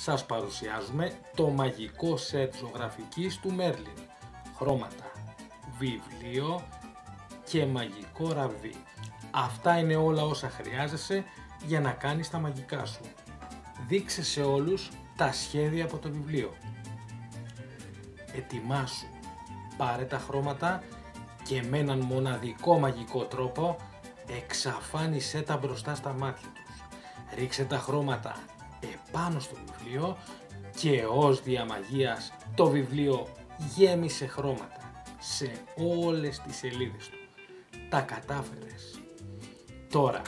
σας παρουσιάζουμε το μαγικό σετ ζωγραφικής του Μέρλιν. Χρώματα, βιβλίο και μαγικό ραβδί. Αυτά είναι όλα όσα χρειάζεσαι για να κάνεις τα μαγικά σου. Δείξε σε όλους τα σχέδια από το βιβλίο. Ετοιμάσου, πάρε τα χρώματα και με έναν μοναδικό μαγικό τρόπο εξαφάνισέ τα μπροστά στα μάτια τους. Ρίξε τα χρώματα επάνω στο βιβλίο και ως διαμαγείας το βιβλίο γέμισε χρώματα σε όλες τις σελίδες του. Τα κατάφερες. Τώρα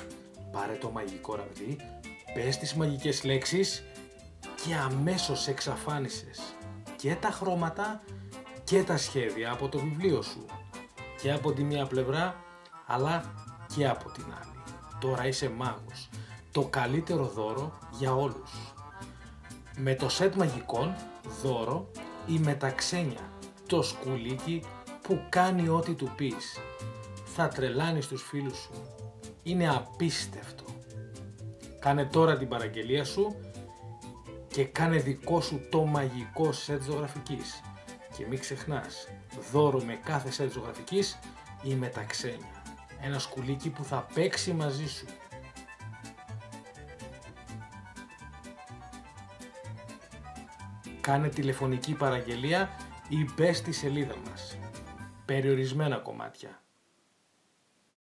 πάρε το μαγικό ραβδί, πες τις μαγικές λέξεις και αμέσως εξαφάνισες και τα χρώματα και τα σχέδια από το βιβλίο σου. Και από τη μία πλευρά αλλά και από την άλλη. Τώρα είσαι μάγος το καλύτερο δώρο για όλους. Με το σετ μαγικών δώρο η μεταξένια, το σκουλίκι που κάνει ό,τι του πεις. Θα τρελάνεις τους φίλους σου. Είναι απίστευτο. Κάνε τώρα την παραγγελία σου και κάνε δικό σου το μαγικό σετ ζωγραφικής. Και μην ξεχνάς, δώρο με κάθε σετ ζωγραφικής η μεταξένια. Ένα σκουλίκι που θα παίξει μαζί σου. Κάνε τηλεφωνική παραγγελία ή μπες στη σελίδα μας. Περιορισμένα κομμάτια.